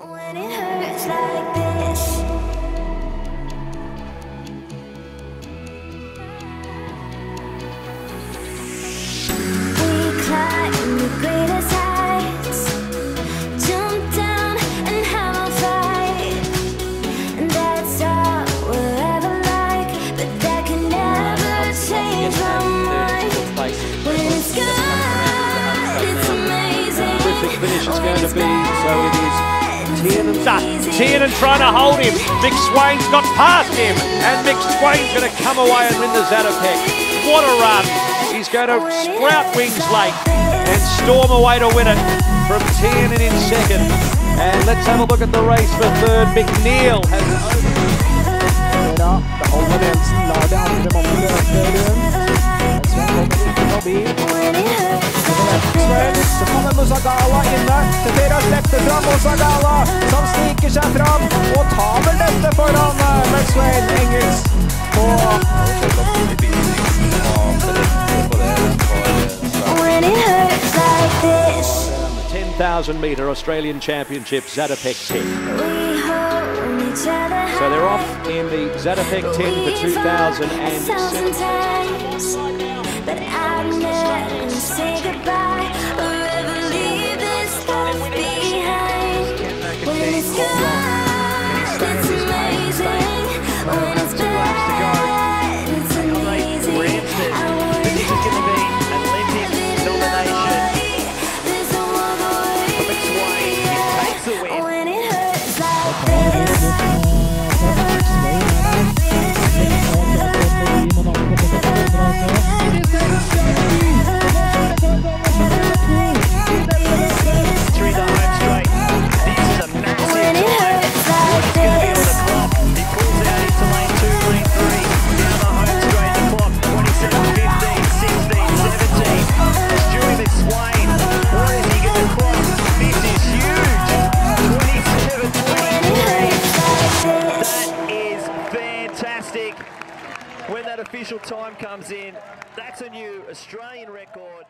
When it hurts like this. We climb the greatest heights, jump down and have a fight, and that's all we'll ever like. But that can never change my mind. When it's good, it's amazing. Finish it's going to be, so it is Tiernan. Tiernan trying to hold him. Mick Swain's got past him, and Mick Swain's going to come away and win the Zatopek. What a run! He's going to sprout wings late and storm away to win it from Tiernan in second. And let's have a look at the race for third. McNeil has rundt. Sven kommer ikke forbi. When it hurts like Sven, så inne. Tefera slipper fram Musagala, som sniker seg fram og tar vel dette foran Maxwell Engels på When it hurts like this, 10,000 metre Australian Championship Zatopek 10. we hold each other So they're off in the Zatopek 10 for 2007. I wanna This that official time comes in, that's a new Australian record.